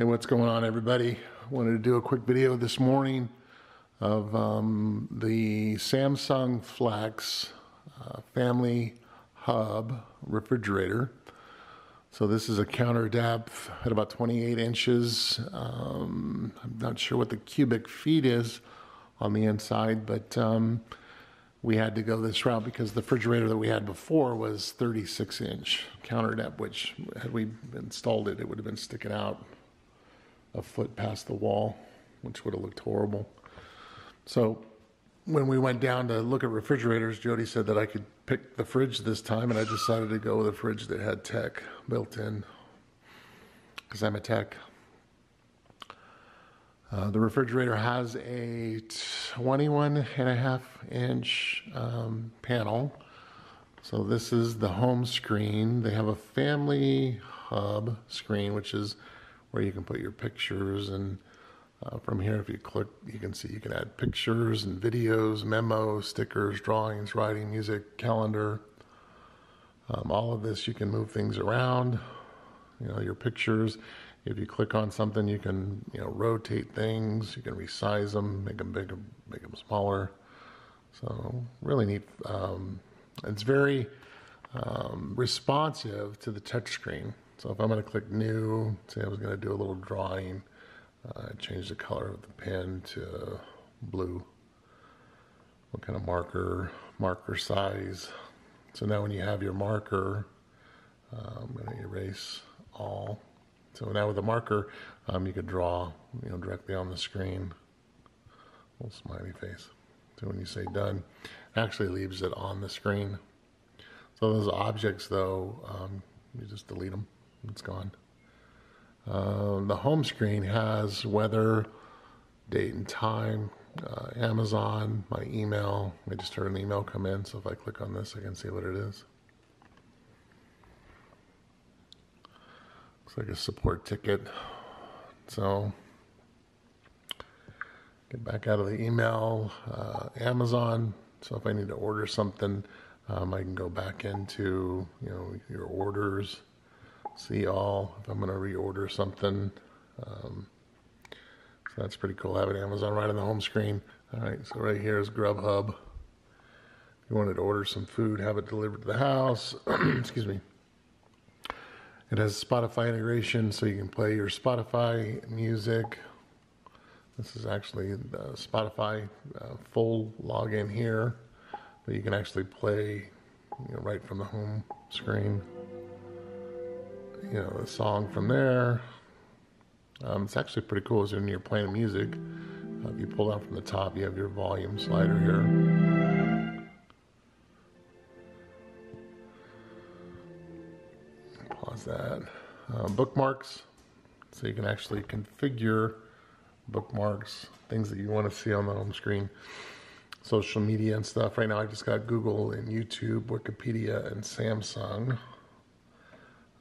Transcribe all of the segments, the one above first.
Hey, what's going on, everybody? Wanted to do a quick video this morning of um, the Samsung Flex uh, Family Hub refrigerator. So this is a counter depth at about 28 inches. Um, I'm not sure what the cubic feet is on the inside, but um, we had to go this route because the refrigerator that we had before was 36 inch counter depth, which had we installed it, it would have been sticking out a foot past the wall, which would have looked horrible. So when we went down to look at refrigerators, Jody said that I could pick the fridge this time, and I decided to go with a fridge that had tech built in because I'm a tech. Uh, the refrigerator has a 21 and a half inch um, panel. So this is the home screen. They have a family hub screen, which is where you can put your pictures and uh, from here if you click you can see you can add pictures and videos memos stickers drawings writing music calendar. Um, all of this you can move things around you know your pictures. If you click on something you can you know rotate things you can resize them make them bigger make them smaller. So really neat um, it's very um, responsive to the touchscreen so if I'm going to click new, say I was going to do a little drawing, uh, change the color of the pen to blue. What kind of marker, marker size. So now when you have your marker, uh, I'm going to erase all. So now with the marker, um, you could draw, you know, directly on the screen. Little smiley face. So when you say done, actually leaves it on the screen. So those objects, though, um, you just delete them. It's gone. Uh, the home screen has weather, date and time, uh, Amazon, my email. I just heard an email come in, so if I click on this, I can see what it is. Looks like a support ticket. So, get back out of the email, uh, Amazon. So if I need to order something, um, I can go back into you know your orders see all if I'm going to reorder something. Um, so that's pretty cool. Having Amazon right on the home screen. All right, so right here is Grubhub. If you wanted to order some food, have it delivered to the house. Excuse me. It has Spotify integration, so you can play your Spotify music. This is actually the Spotify uh, full login here, but you can actually play you know, right from the home screen you know, the song from there. Um, it's actually pretty cool as when you're playing music. Uh, if you pull down from the top, you have your volume slider here. Pause that. Uh, bookmarks, so you can actually configure bookmarks, things that you want to see on the home screen, social media and stuff. Right now I just got Google and YouTube, Wikipedia, and Samsung.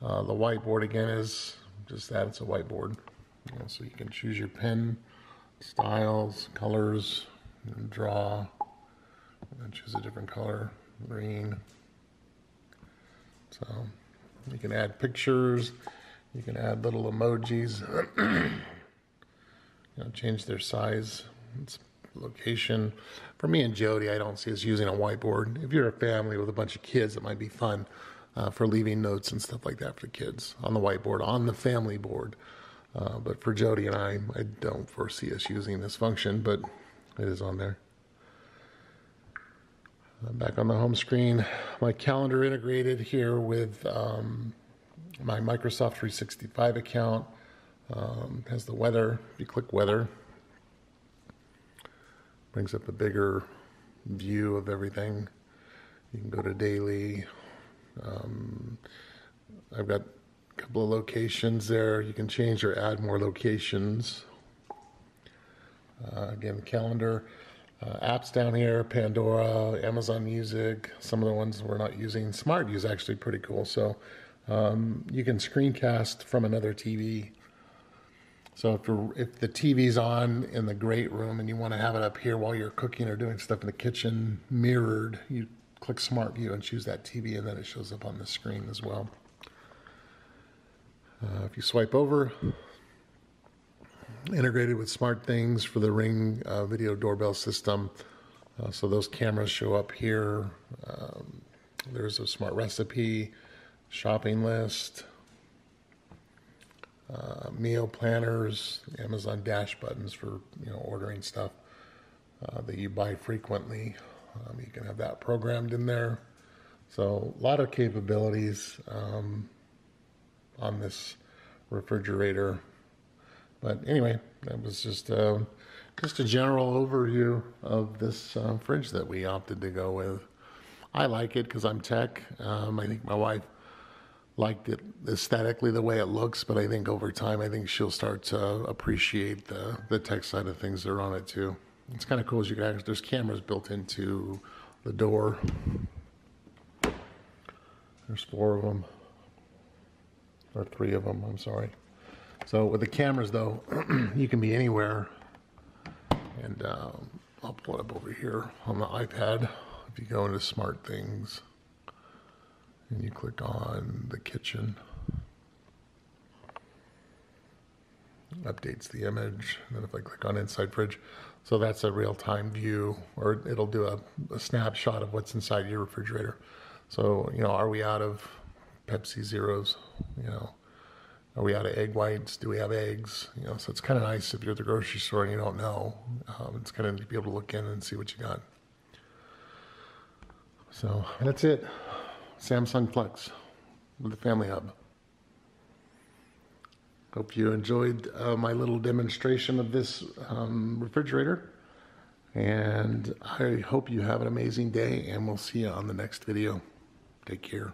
Uh, the whiteboard again is just that, it's a whiteboard. So you can choose your pen styles, colors, and draw, and choose a different color, green. So you can add pictures, you can add little emojis, you know, change their size, it's location. For me and Jody, I don't see us using a whiteboard. If you're a family with a bunch of kids, it might be fun uh, for leaving notes and stuff like that for the kids on the whiteboard, on the family board. Uh, but for Jody and I, I don't foresee us using this function, but it is on there. Uh, back on the home screen, my calendar integrated here with um, my Microsoft 365 account. Um, has the weather. If you click weather, brings up a bigger view of everything. You can go to daily, um, I've got a couple of locations there. You can change or add more locations. Uh, again, calendar. Uh, apps down here, Pandora, Amazon Music, some of the ones we're not using. SmartView is actually pretty cool. So um, you can screencast from another TV. So if, if the TV's on in the great room and you want to have it up here while you're cooking or doing stuff in the kitchen mirrored, you click Smart View and choose that TV, and then it shows up on the screen as well. Uh, if you swipe over, integrated with smart things for the ring uh, video doorbell system. Uh, so those cameras show up here. Um, there's a smart recipe shopping list uh, meal planners amazon dash buttons for you know ordering stuff uh, that you buy frequently um, you can have that programmed in there so a lot of capabilities um, on this refrigerator but anyway, that was just uh, just a general overview of this uh, fridge that we opted to go with. I like it because I'm tech. Um, I think my wife liked it aesthetically the way it looks, but I think over time, I think she'll start to appreciate the, the tech side of things that are on it too. It's kind of cool as you can actually, there's cameras built into the door. There's four of them, or three of them, I'm sorry. So with the cameras though, you can be anywhere. And um, I'll pull it up over here on the iPad. If you go into smart things and you click on the kitchen, updates the image. And then if I click on inside fridge, so that's a real-time view, or it'll do a, a, snapshot of what's inside your refrigerator. So, you know, are we out of Pepsi Zeros? You know, are we out of egg whites? Do we have eggs? You know, so it's kind of nice if you're at the grocery store and you don't know. Um, it's kind of to be able to look in and see what you got. So that's it. Samsung Flex with the Family Hub. Hope you enjoyed uh, my little demonstration of this um, refrigerator. And I hope you have an amazing day, and we'll see you on the next video. Take care.